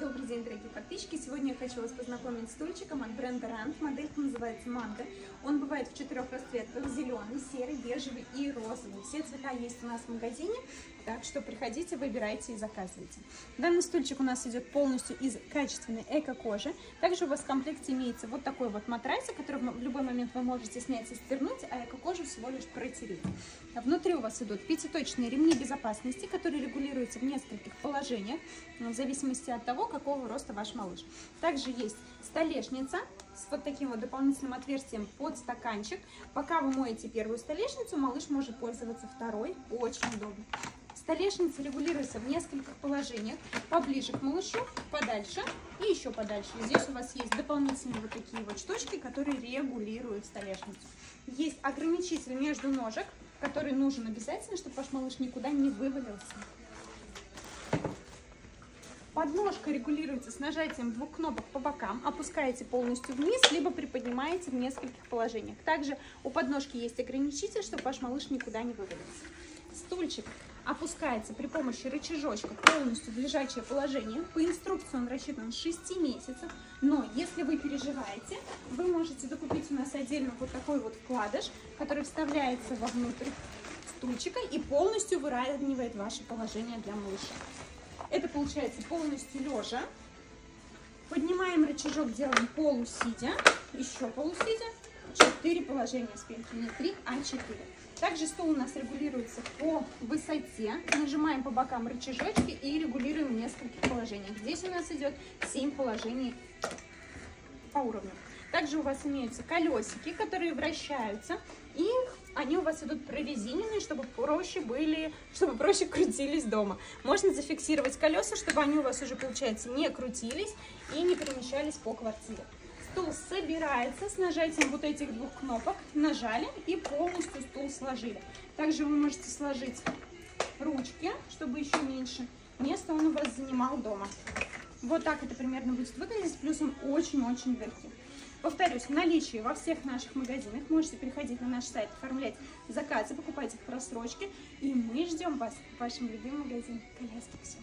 Добрый день, дорогие подписчики! Сегодня я хочу вас познакомить с стульчиком от бренда Rand. Моделька называется Манго. Он бывает в четырех расцветках. Зеленый, серый, бежевый и розовый. Все цвета есть у нас в магазине, так что приходите, выбирайте и заказывайте. Данный стульчик у нас идет полностью из качественной эко-кожи. Также у вас в комплекте имеется вот такой вот матрасик, который в любой момент вы можете снять и свернуть, а эко-кожу всего лишь протереть. Внутри у вас идут пятиточные ремни безопасности, которые регулируются в нескольких положениях, в зависимости от того, какого роста ваш малыш. Также есть столешница с вот таким вот дополнительным отверстием под стаканчик. Пока вы моете первую столешницу, малыш может пользоваться второй. Очень удобно. Столешница регулируется в нескольких положениях. Поближе к малышу, подальше и еще подальше. Здесь у вас есть дополнительные вот такие вот штучки, которые регулируют столешницу. Есть ограничитель между ножек, который нужен обязательно, чтобы ваш малыш никуда не вывалился. Подножка регулируется с нажатием двух кнопок по бокам. Опускаете полностью вниз, либо приподнимаете в нескольких положениях. Также у подножки есть ограничитель, чтобы ваш малыш никуда не вывалился. Стульчик опускается при помощи рычажочка полностью в лежачее положение. По инструкции он рассчитан с 6 месяцев, но если вы переживаете, вы можете докупить у нас отдельно вот такой вот вкладыш, который вставляется вовнутрь стульчика и полностью выравнивает ваше положение для малыша. Это получается полностью лежа. Поднимаем рычажок, делаем полусидя, еще полусидя. Четыре положения спинки, не три, а четыре. Также стол у нас регулируется по высоте. Нажимаем по бокам рычажочки и регулируем в нескольких положениях. Здесь у нас идет 7 положений по уровню. Также у вас имеются колесики, которые вращаются, и они у вас идут прорезиненные, чтобы проще были, чтобы проще крутились дома. Можно зафиксировать колеса, чтобы они у вас уже, получается, не крутились и не перемещались по квартире. Стул собирается с нажатием вот этих двух кнопок. Нажали и полностью стул сложили. Также вы можете сложить ручки, чтобы еще меньше места он у вас занимал дома. Вот так это примерно будет выглядеть, плюс он очень-очень легкий. Повторюсь, в наличии во всех наших магазинах. Можете переходить на наш сайт, оформлять заказы, покупать их в просрочке. И мы ждем вас в вашем любимом магазине Коляски. Все.